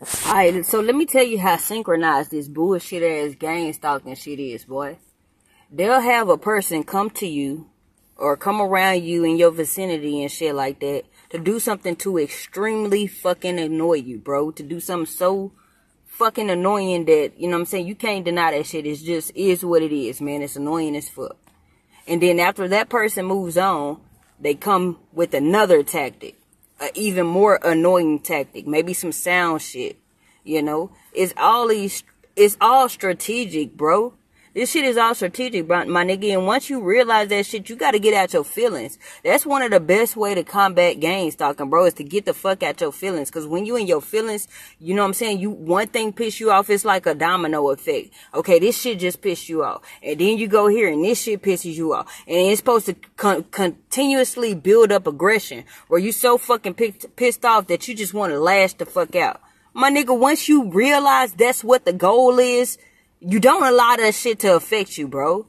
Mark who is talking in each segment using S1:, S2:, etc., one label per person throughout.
S1: Alright, so let me tell you how synchronized this bullshit ass gang stalking shit is, boy. They'll have a person come to you or come around you in your vicinity and shit like that to do something to extremely fucking annoy you, bro. To do something so fucking annoying that, you know what I'm saying, you can't deny that shit. It's just is what it is, man. It's annoying as fuck. And then after that person moves on, they come with another tactic a even more annoying tactic. Maybe some sound shit. You know, it's all these. It's all strategic, bro. This shit is all strategic, my nigga. And once you realize that shit, you got to get out your feelings. That's one of the best way to combat gang stalking, bro, is to get the fuck out your feelings. Cause when you in your feelings, you know what I'm saying? You, one thing piss you off, it's like a domino effect. Okay, this shit just pissed you off. And then you go here and this shit pisses you off. And it's supposed to con- continuously build up aggression where you so fucking pissed off that you just want to lash the fuck out. My nigga, once you realize that's what the goal is, you don't allow that shit to affect you, bro.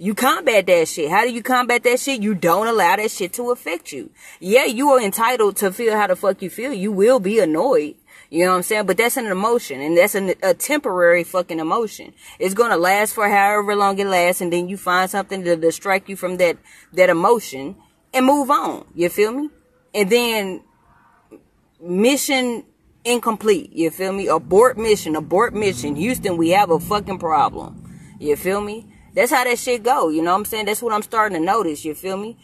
S1: You combat that shit. How do you combat that shit? You don't allow that shit to affect you. Yeah, you are entitled to feel how the fuck you feel. You will be annoyed. You know what I'm saying? But that's an emotion and that's a, a temporary fucking emotion. It's going to last for however long it lasts and then you find something to distract you from that, that emotion and move on. You feel me? And then mission incomplete. You feel me? Abort mission, abort mission. Houston, we have a fucking problem. You feel me? That's how that shit go. You know what I'm saying? That's what I'm starting to notice. You feel me?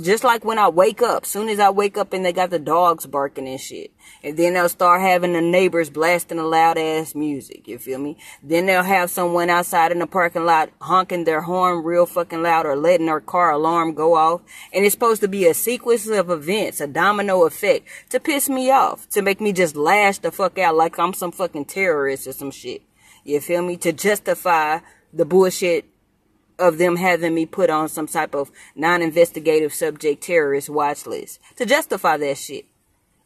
S1: Just like when I wake up. Soon as I wake up and they got the dogs barking and shit. And then they'll start having the neighbors blasting the loud ass music. You feel me? Then they'll have someone outside in the parking lot honking their horn real fucking loud or letting their car alarm go off. And it's supposed to be a sequence of events, a domino effect to piss me off. To make me just lash the fuck out like I'm some fucking terrorist or some shit. You feel me? To justify the bullshit of them having me put on some type of non-investigative subject terrorist watch list to justify that shit.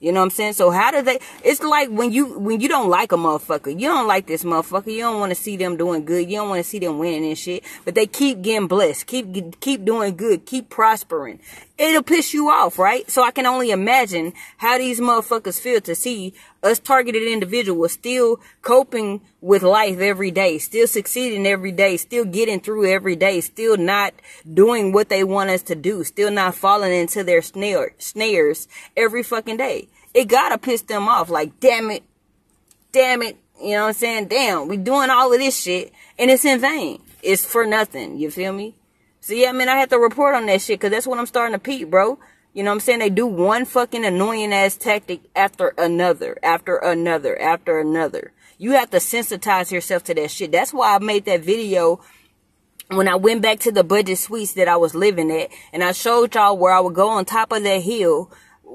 S1: You know what I'm saying? So how do they, it's like when you, when you don't like a motherfucker, you don't like this motherfucker, you don't want to see them doing good, you don't want to see them winning and shit, but they keep getting blessed, keep, keep doing good, keep prospering. It'll piss you off, right? So I can only imagine how these motherfuckers feel to see us targeted individuals still coping with life every day, still succeeding every day, still getting through every day, still not doing what they want us to do, still not falling into their snare, snares every fucking day. It gotta piss them off. Like, damn it, damn it, you know what I'm saying? Damn, we doing all of this shit and it's in vain. It's for nothing. You feel me? So yeah, man, I have to report on that shit because that's what I'm starting to peep, bro. You know what I'm saying? They do one fucking annoying ass tactic after another, after another, after another. You have to sensitize yourself to that shit. That's why I made that video when I went back to the budget suites that I was living at and I showed y'all where I would go on top of that hill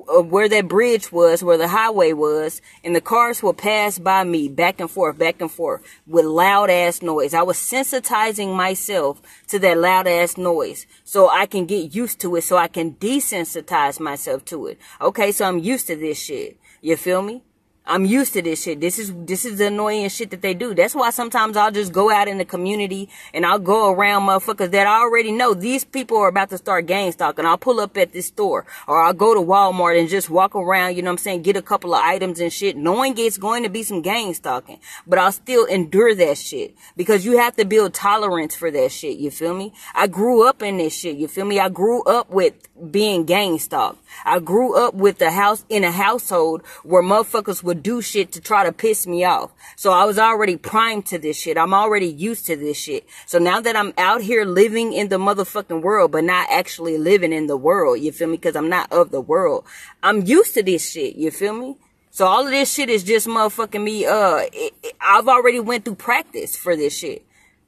S1: where that bridge was, where the highway was, and the cars would pass by me back and forth, back and forth with loud ass noise. I was sensitizing myself to that loud ass noise so I can get used to it, so I can desensitize myself to it. Okay, so I'm used to this shit. You feel me? I'm used to this shit. This is this is the annoying shit that they do. That's why sometimes I'll just go out in the community and I'll go around motherfuckers that I already know these people are about to start gang stalking. I'll pull up at this store or I'll go to Walmart and just walk around, you know what I'm saying, get a couple of items and shit, knowing it's going to be some gang stalking. But I'll still endure that shit because you have to build tolerance for that shit. You feel me? I grew up in this shit. You feel me? I grew up with being gang stalked. I grew up with the house in a household where motherfuckers would do shit to try to piss me off. So I was already primed to this shit. I'm already used to this shit. So now that I'm out here living in the motherfucking world, but not actually living in the world, you feel me? Cause I'm not of the world. I'm used to this shit. You feel me? So all of this shit is just motherfucking me. Uh, it, it, I've already went through practice for this shit.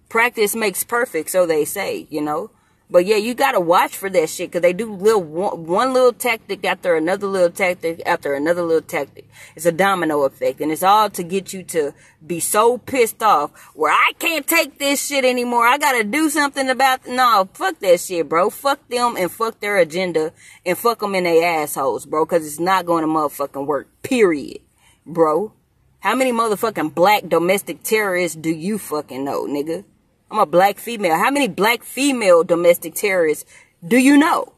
S1: Practice makes perfect, so they say, you know? But yeah, you gotta watch for that shit because they do little one, little tactic after another little tactic after another little tactic. It's a domino effect, and it's all to get you to be so pissed off where I can't take this shit anymore. I gotta do something about. No, fuck that shit, bro. Fuck them and fuck their agenda and fuck them in their assholes, bro. Because it's not going to motherfucking work. Period, bro. How many motherfucking black domestic terrorists do you fucking know, nigga? I'm a black female. How many black female domestic terrorists do you know?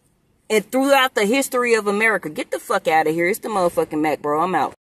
S1: And throughout the history of America, get the fuck out of here. It's the motherfucking Mac, bro. I'm out.